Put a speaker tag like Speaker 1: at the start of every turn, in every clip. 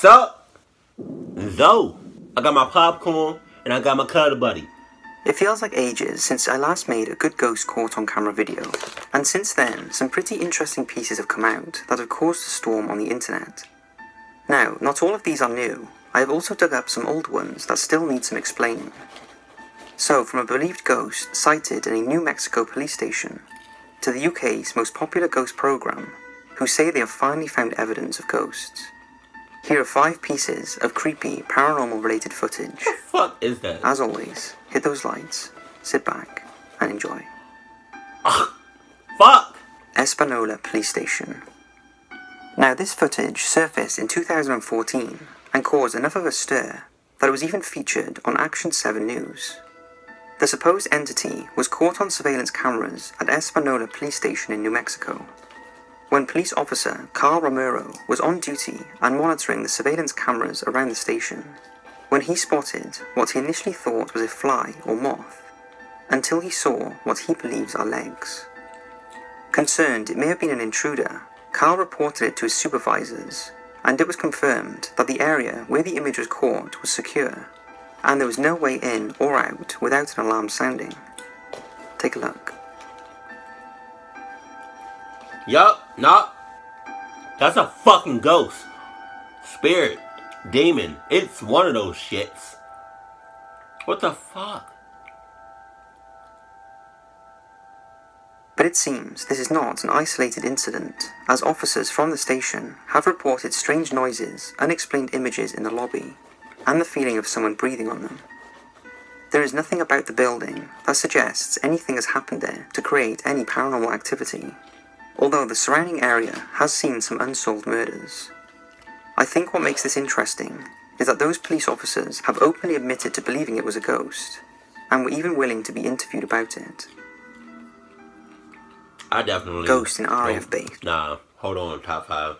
Speaker 1: Sup? Zoe. I got my popcorn and I got my cuddle buddy.
Speaker 2: It feels like ages since I last made a good ghost caught on camera video, and since then, some pretty interesting pieces have come out that have caused a storm on the internet. Now, not all of these are new, I have also dug up some old ones that still need some explaining. So, from a believed ghost sighted in a New Mexico police station, to the UK's most popular ghost program, who say they have finally found evidence of ghosts. Here are five pieces of creepy paranormal related footage.
Speaker 1: What the fuck is that?
Speaker 2: As always, hit those lights, sit back, and enjoy.
Speaker 1: Fuck!
Speaker 2: Espanola Police Station. Now, this footage surfaced in 2014 and caused enough of a stir that it was even featured on Action 7 News. The supposed entity was caught on surveillance cameras at Espanola Police Station in New Mexico. When police officer Carl Romero was on duty and monitoring the surveillance cameras around the station, when he spotted what he initially thought was a fly or moth, until he saw what he believes are legs. Concerned it may have been an intruder, Carl reported it to his supervisors, and it was confirmed that the area where the image was caught was secure, and there was no way in or out without an alarm sounding. Take a look.
Speaker 1: Yup, nah. That's a fucking ghost. Spirit. Demon. It's one of those shits. What the fuck?
Speaker 2: But it seems this is not an isolated incident, as officers from the station have reported strange noises, unexplained images in the lobby, and the feeling of someone breathing on them. There is nothing about the building that suggests anything has happened there to create any paranormal activity, although the surrounding area has seen some unsolved murders. I think what makes this interesting is that those police officers have openly admitted to believing it was a ghost, and were even willing to be interviewed about it.
Speaker 1: I definitely.
Speaker 2: Ghost in
Speaker 1: don't- Nah, hold on, top five.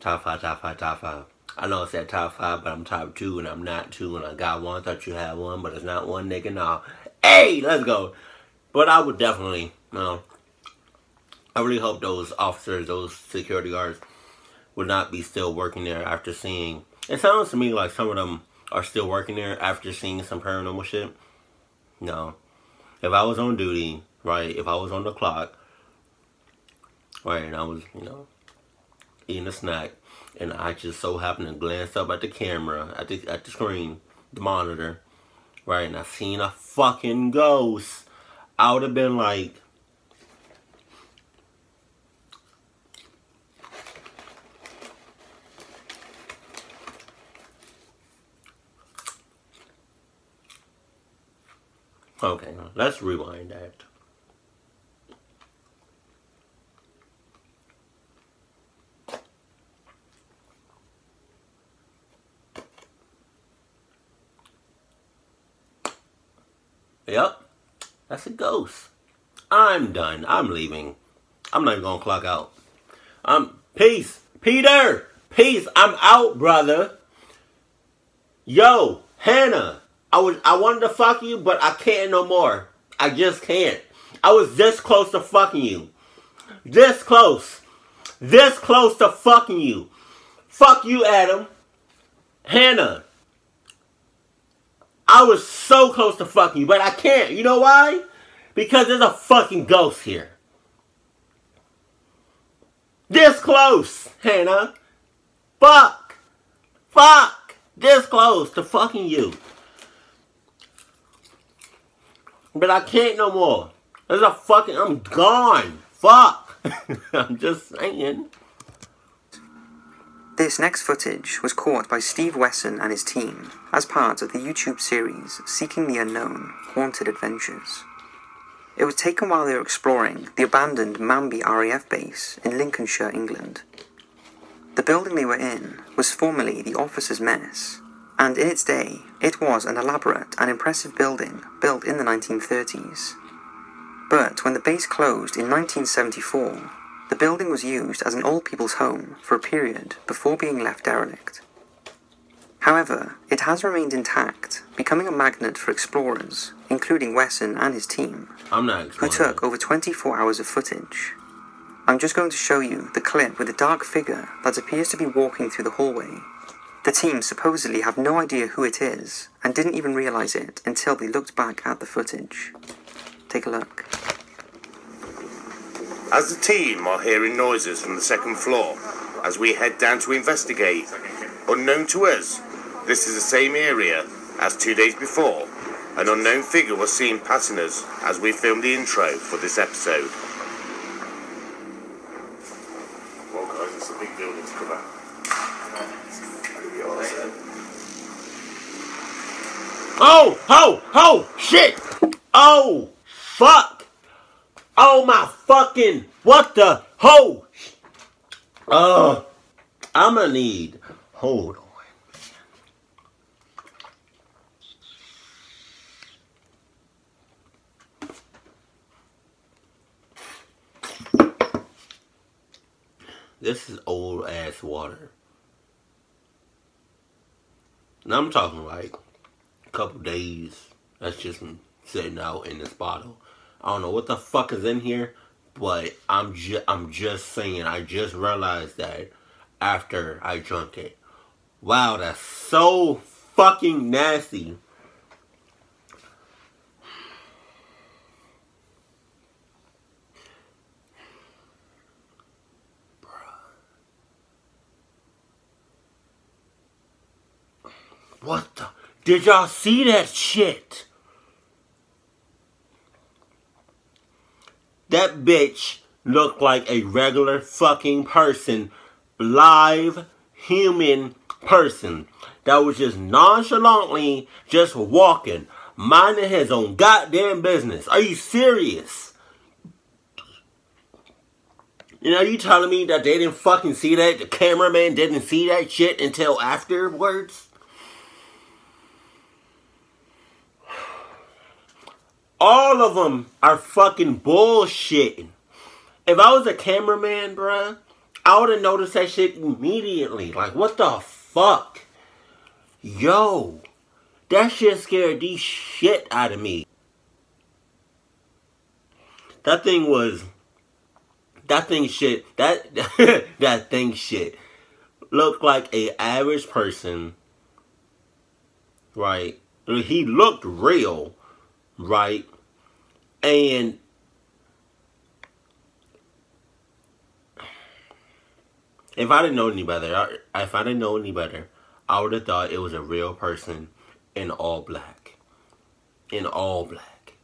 Speaker 1: Top five, top five, top five. I know it said top five, but I'm top two and I'm not two and I got one. Thought you had one, but it's not one, nigga. Nah. Hey, let's go. But I would definitely, no. I really hope those officers, those security guards, would not be still working there after seeing. It sounds to me like some of them are still working there after seeing some paranormal shit. No. If I was on duty, right, if I was on the clock, right, and I was, you know, eating a snack, and I just so happened to glance up at the camera, at the, at the screen, the monitor, right, and I seen a fucking ghost, I would have been like, okay, let's rewind that. Yep, that's a ghost. I'm done. I'm leaving. I'm not even gonna clock out. Um, peace, Peter. Peace. I'm out, brother. Yo, Hannah. I was I wanted to fuck you, but I can't no more. I just can't. I was this close to fucking you. This close. This close to fucking you. Fuck you, Adam. Hannah. I was so close to fucking you, but I can't. You know why? Because there's a fucking ghost here. This close, Hannah. Fuck. Fuck. This close to fucking you. But I can't no more. There's a fucking, I'm gone. Fuck. I'm just saying.
Speaker 2: This next footage was caught by Steve Wesson and his team as part of the YouTube series Seeking the Unknown Haunted Adventures. It was taken while they were exploring the abandoned Manby RAF base in Lincolnshire, England. The building they were in was formerly the officers' mess, and in its day, it was an elaborate and impressive building built in the 1930s. But when the base closed in 1974, the building was used as an old people's home for a period before being left derelict. However, it has remained intact, becoming a magnet for explorers, including Wesson and his team, who took over 24 hours of footage. I'm just going to show you the clip with a dark figure that appears to be walking through the hallway. The team supposedly have no idea who it is and didn't even realize it until they looked back at the footage. Take a look.
Speaker 3: As the team are hearing noises from the second floor, as we head down to investigate, unknown to us, this is the same area as two days before. An unknown figure was seen passing us as we filmed the intro for this episode. Well, guys, it's a big building to cover.
Speaker 1: Oh, ho, ho, shit. Oh, fuck. Oh my fucking, what the, ho. Uh, I'ma need, hold on. This is old ass water. And I'm talking like couple days. That's just sitting out in this bottle. I don't know what the fuck is in here, but I'm just I'm just saying. I just realized that after I drank it. Wow, that's so fucking nasty. What the? Did y'all see that shit? That bitch looked like a regular fucking person. Live human person. That was just nonchalantly just walking. Minding his own goddamn business. Are you serious? You know, you telling me that they didn't fucking see that? The cameraman didn't see that shit until afterwards? All of them are fucking bullshitting. If I was a cameraman, bruh, I would have noticed that shit immediately. Like, what the fuck? Yo, that shit scared the shit out of me. That thing was, that thing shit, that, that thing shit looked like a average person, right? He looked real right? And if I didn't know any better, if I didn't know any better, I would have thought it was a real person in all black. In all black.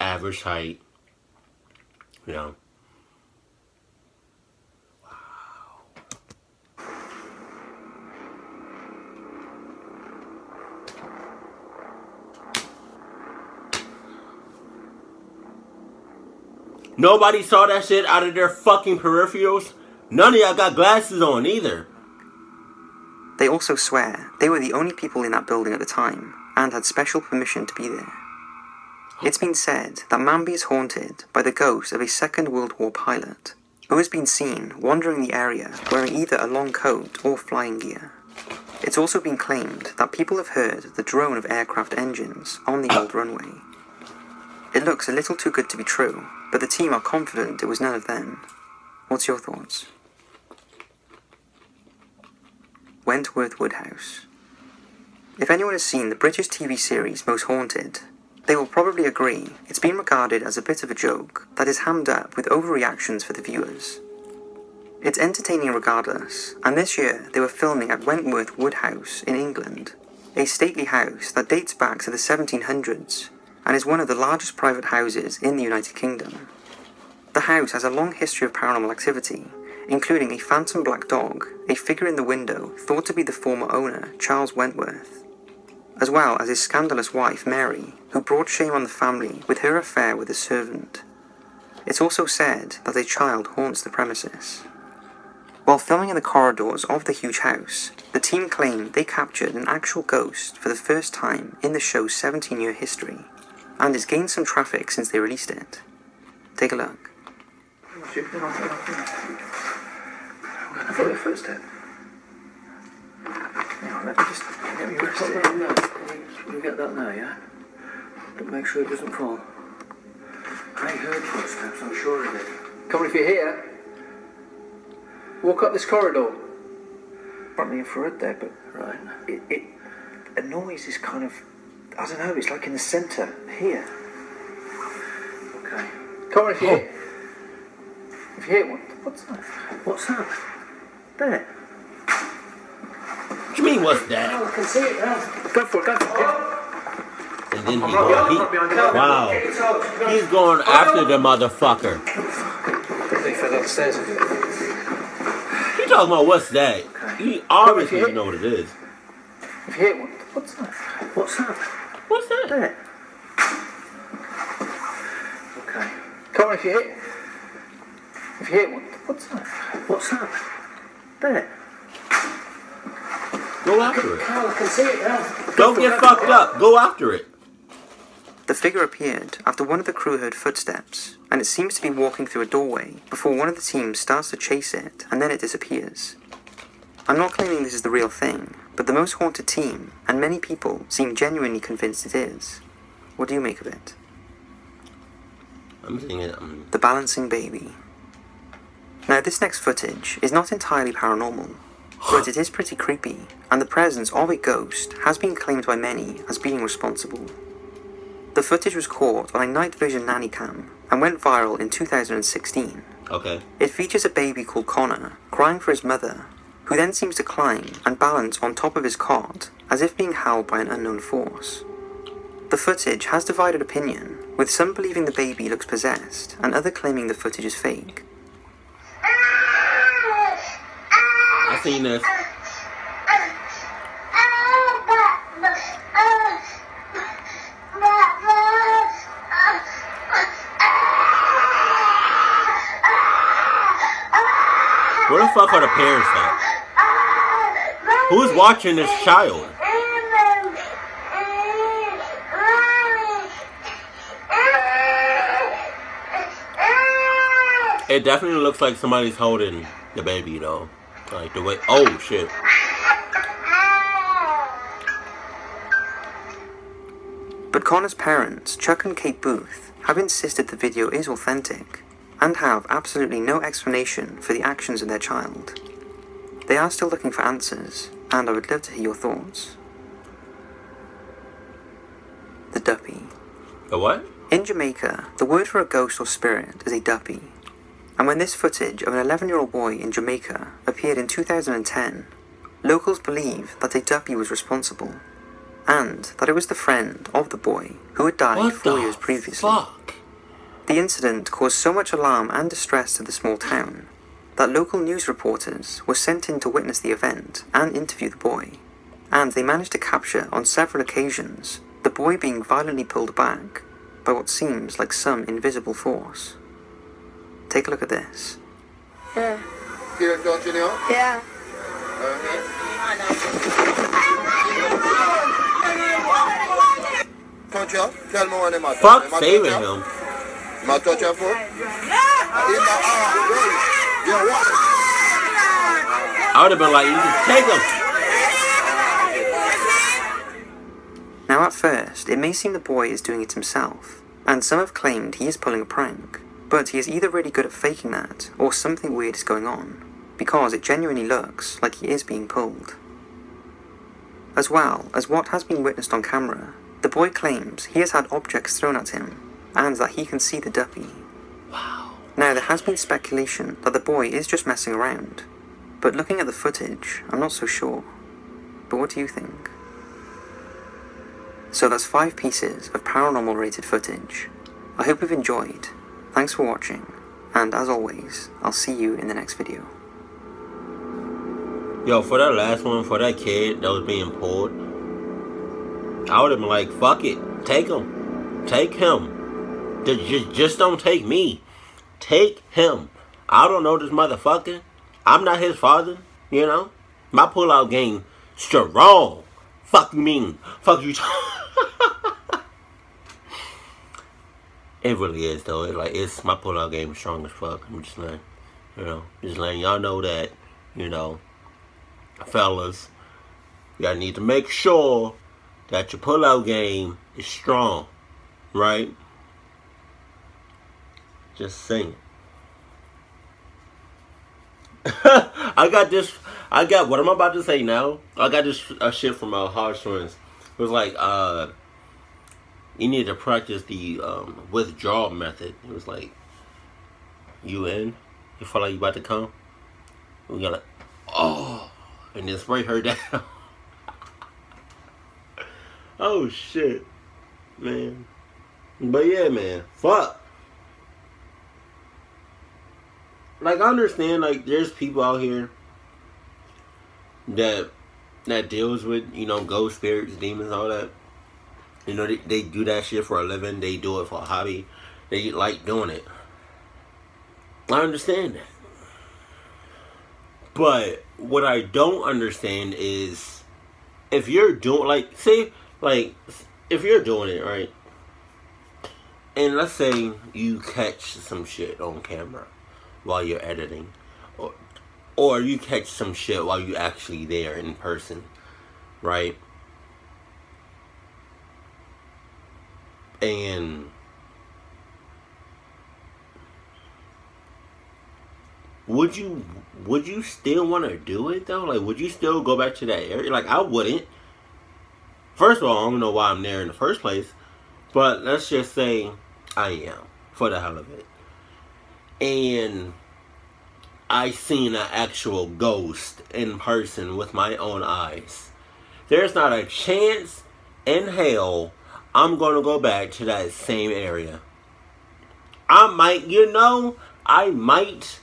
Speaker 1: Average height. You know. Nobody saw that shit out of their fucking peripherals. None of y'all got glasses on either.
Speaker 2: They also swear they were the only people in that building at the time and had special permission to be there. It's been said that Manby is haunted by the ghost of a Second World War pilot who has been seen wandering the area wearing either a long coat or flying gear. It's also been claimed that people have heard the drone of aircraft engines on the old runway. It looks a little too good to be true, but the team are confident it was none of them. What's your thoughts? Wentworth Woodhouse. If anyone has seen the British TV series Most Haunted, they will probably agree it's been regarded as a bit of a joke that is hammed up with overreactions for the viewers. It's entertaining regardless, and this year they were filming at Wentworth Woodhouse in England, a stately house that dates back to the 1700s and is one of the largest private houses in the United Kingdom. The house has a long history of paranormal activity, including a phantom black dog, a figure in the window thought to be the former owner, Charles Wentworth, as well as his scandalous wife, Mary, who brought shame on the family with her affair with a servant. It's also said that a child haunts the premises. While filming in the corridors of the huge house, the team claimed they captured an actual ghost for the first time in the show's 17 year history and it's gained some traffic since they released it. Take a look.
Speaker 4: I've got your footstep. Now, let me just let me rest it. You get that now, yeah? But make sure it doesn't fall. I heard footsteps, I'm sure of it. Come on, if you're here, walk up this corridor. The infrared there, but
Speaker 5: Right.
Speaker 4: it, it a noise is kind of I don't know. It's like in the centre here.
Speaker 5: Okay.
Speaker 4: Come on, if you're
Speaker 1: Oh.
Speaker 4: here. If you're here, what, what's that?
Speaker 5: What's that? There.
Speaker 1: What do you mean, what's that?
Speaker 5: Oh, I can see it now.
Speaker 4: Go for it. Go for it.
Speaker 1: And then he
Speaker 4: I'm
Speaker 1: going,
Speaker 4: right
Speaker 1: he,
Speaker 4: behind
Speaker 1: wow,
Speaker 5: Get your toes.
Speaker 1: he's going after the motherfucker.
Speaker 4: They fell upstairs.
Speaker 1: He talking about what's that? He obviously know what it is.
Speaker 4: If you're here, what, what's that?
Speaker 5: What's that?
Speaker 1: What's that?
Speaker 5: There. Okay.
Speaker 4: Come on, if you hit. If you hit, here, what, what's that?
Speaker 5: What's that? There.
Speaker 1: Go after it.
Speaker 5: Oh, I can see it now.
Speaker 1: Don't get fucked up. Go after it.
Speaker 2: The figure appeared after one of the crew heard footsteps, and it seems to be walking through a doorway before one of the team starts to chase it, and then it disappears. I'm not claiming this is the real thing, but the most haunted team, and many people, seem genuinely convinced it is. What do you make of it?
Speaker 1: I'm thinking, um,
Speaker 2: The Balancing Baby. Now, this next footage is not entirely paranormal, but it is pretty creepy, and the presence of a ghost has been claimed by many as being responsible. The footage was caught on a night vision nanny cam and went viral in 2016.
Speaker 1: okay.
Speaker 2: It features a baby called Connor crying for his mother, who then seems to climb and balance on top of his cot as if being held by an unknown force. The footage has divided opinion, with some believing the baby looks possessed and others claiming the footage is fake.
Speaker 1: I seen this. Where the fuck are the parents at? Who's watching this child? It definitely looks like somebody's holding the baby though. Like the way. Oh shit.
Speaker 2: But Connor's parents, Chuck and Kate Booth, have insisted the video is authentic and have absolutely no explanation for the actions of their child. They are still looking for answers, and I would love to hear your thoughts. The Duppy.
Speaker 1: The what?
Speaker 2: In Jamaica, the word for a ghost or spirit is a duppy. And when this footage of an 11 year old boy in Jamaica appeared in 2010, locals believe that a duppy was responsible, and that it was the friend of the boy who had died
Speaker 1: What
Speaker 2: four years previously.
Speaker 1: fuck?
Speaker 2: The incident caused so much alarm and distress to the small town that local news reporters were sent in to witness the event and interview the boy, and they managed to capture on several occasions the boy being violently pulled back by what seems like some invisible force. Take a look at this.
Speaker 6: Yeah.
Speaker 7: Here, don't you know?
Speaker 6: Yeah. Uh-huh.
Speaker 7: Touch her? Tell me when him a touch.
Speaker 1: Fuck saving him.
Speaker 7: Him touch her foot? In the arm, girl. Yeah, what?
Speaker 1: I would have been like, you can take him.
Speaker 2: Now, at first, it may seem the boy is doing it himself, and some have claimed he is pulling a prank, but he is either really good at faking that, or something weird is going on, because it genuinely looks like he is being pulled. As well as what has been witnessed on camera, the boy claims he has had objects thrown at him, and that he can see the duppy. Wow. Now, there has been speculation that the boy is just messing around, but looking at the footage, I'm not so sure. But what do you think? So that's five pieces of paranormal rated footage. I hope you've enjoyed. Thanks for watching, and as always, I'll see you in the next video.
Speaker 1: Yo, for that last one, for that kid that was being pulled, I would have been like, fuck it. Take him. Take him. Just, just, just don't take me. Take him. I don't know this motherfucker. I'm not his father, you know? My pullout game strong. Fuck you mean. Fuck you. it really is though. It like it's my pullout game is strong as fuck. I'm just letting you know, just letting y'all know that, you know, fellas, y'all need to make sure that your pullout game is strong, right? Just saying. I got this. I got what am I'm about to say now. I got this uh, shit from uh, Heartstrings. It was like, uh, you need to practice the um, withdrawal method. It was like, you in? You feel like you about to come? We got like, oh, and then spray her down. oh shit, man. But yeah, man, fuck. Like I understand, like there's people out here that that deals with you know ghost spirits, demons, all that. You know they, they do that shit for a living. They do it for a hobby. They like doing it. I understand that. But what I don't understand is if you're doing like say like if you're doing it right and let's say you catch some shit on camera while you're editing? Or or you catch some shit while you actually there in person right? And would you would you still want to do it though? Like would you still go back to that area? Like i wouldn't. First of all i don't know why i'm there in the first place but let's just say i am for the hell of it and i seen an actual ghost in person with my own eyes there's not a chance in hell i'm gonna go back to that same area i might you know i might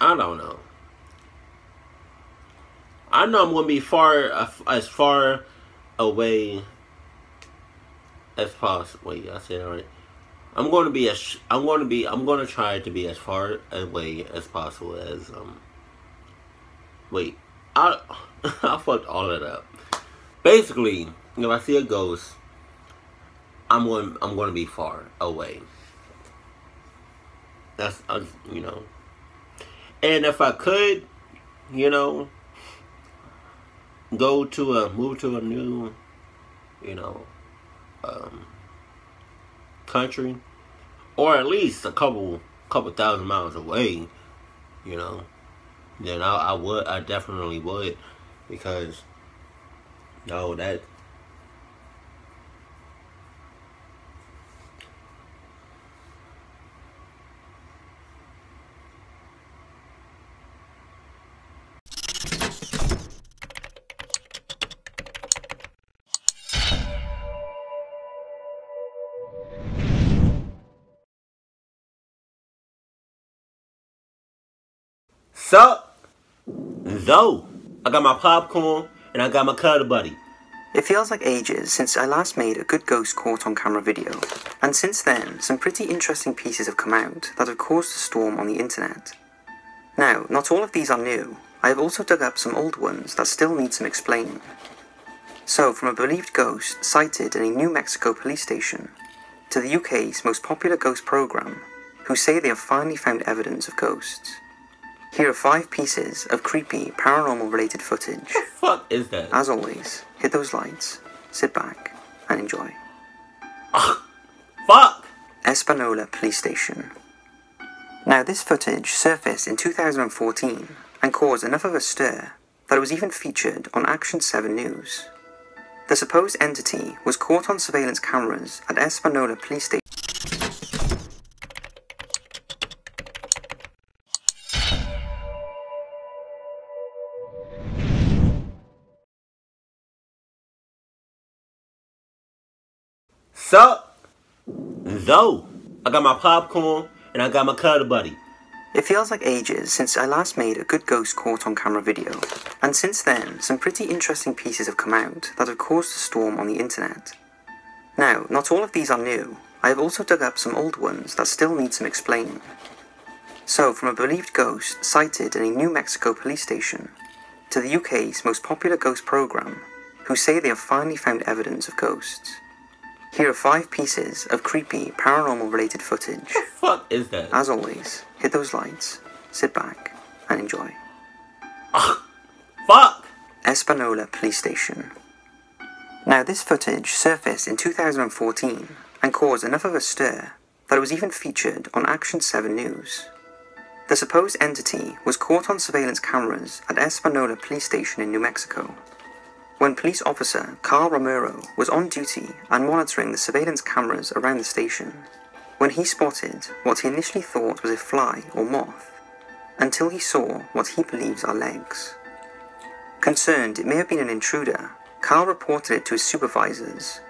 Speaker 1: I don't know. I know I'm gonna be far as far away as possible. Wait, I said it right. I'm going to be as I'm going to be I'm going to try to be as far away as possible as um. Wait, I I fucked all that up. Basically, if I see a ghost, I'm going I'm going to be far away. That's uh, you know. And if I could, you know, go to a move to a new, you know, um, country, or at least a couple couple thousand miles away, you know, then I, I would I definitely would because no that Sup? Though. I got my popcorn and I got my cuddle buddy.
Speaker 2: It feels like ages since I last made a good ghost caught on camera video, and since then, some pretty interesting pieces have come out that have caused a storm on the internet. Now, not all of these are new, I have also dug up some old ones that still need some explaining. So, from a believed ghost sighted in a New Mexico police station, to the UK's most popular ghost program, who say they have finally found evidence of ghosts. Here are five pieces of creepy paranormal related footage.
Speaker 1: Fuck is that?
Speaker 2: As always, hit those lights, sit back, and enjoy.
Speaker 1: Fuck.
Speaker 2: Espanola Police Station. Now, this footage surfaced in 2014 and caused enough of a stir that it was even featured on Action 7 News. The supposed entity was caught on surveillance cameras at Espanola Police Station.
Speaker 1: Sup? Though. I got my popcorn and I got my cuddle buddy.
Speaker 2: It feels like ages since I last made a good ghost caught on camera video, and since then, some pretty interesting pieces have come out that have caused a storm on the internet. Now, not all of these are new, I have also dug up some old ones that still need some explaining. So, from a believed ghost sighted in a New Mexico police station, to the UK's most popular ghost program, who say they have finally found evidence of ghosts. Here are five pieces of creepy paranormal related footage.
Speaker 1: Fuck is that?
Speaker 2: As always, hit those lights, sit back, and enjoy.
Speaker 1: Fuck.
Speaker 2: Espanola Police Station. Now, this footage surfaced in 2014 and caused enough of a stir that it was even featured on Action 7 News. The supposed entity was caught on surveillance cameras at Espanola Police Station in New Mexico. When police officer Carl Romero was on duty and monitoring the surveillance cameras around the station, when he spotted what he initially thought was a fly or moth, until he saw what he believes are legs. Concerned it may have been an intruder, Carl reported it to his supervisors